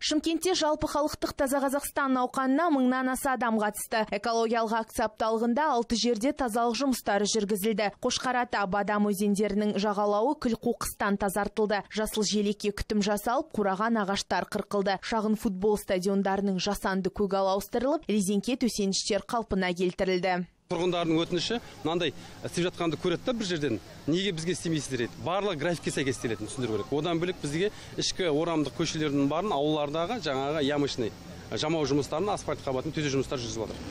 шымкентте жалпы халықтық таза қазақстан науқанына мыңнан аса адам қатысты. Экологиялық акция апталығында алты жерде тазалық жұмыстары жүргізілді. Қошқарата бадам өзендерінің жағалауы күл қоқыстан тазартылды. Жасыл желекке күтім жасалып қураған ағаштар қырқылды. Шағын футбол стадиондарының жасанды көгал ауыстырылып резеңке төсеніштер қалпына келтірілді. Тұрғындардың өтініші мынандай істеп жатқанды көреді да бір жерден. Неге бізге істемейсіздер дейді барлығы графикке сәйкес істелетінін түсіндіру керек. Одан бөлек бізге ішкі орамдық көшелердің барын аулалардағы жаңағы ямочный жамау жұмыстарын асфальт қабатын төсеу жұмыстары жүргізіп жатыр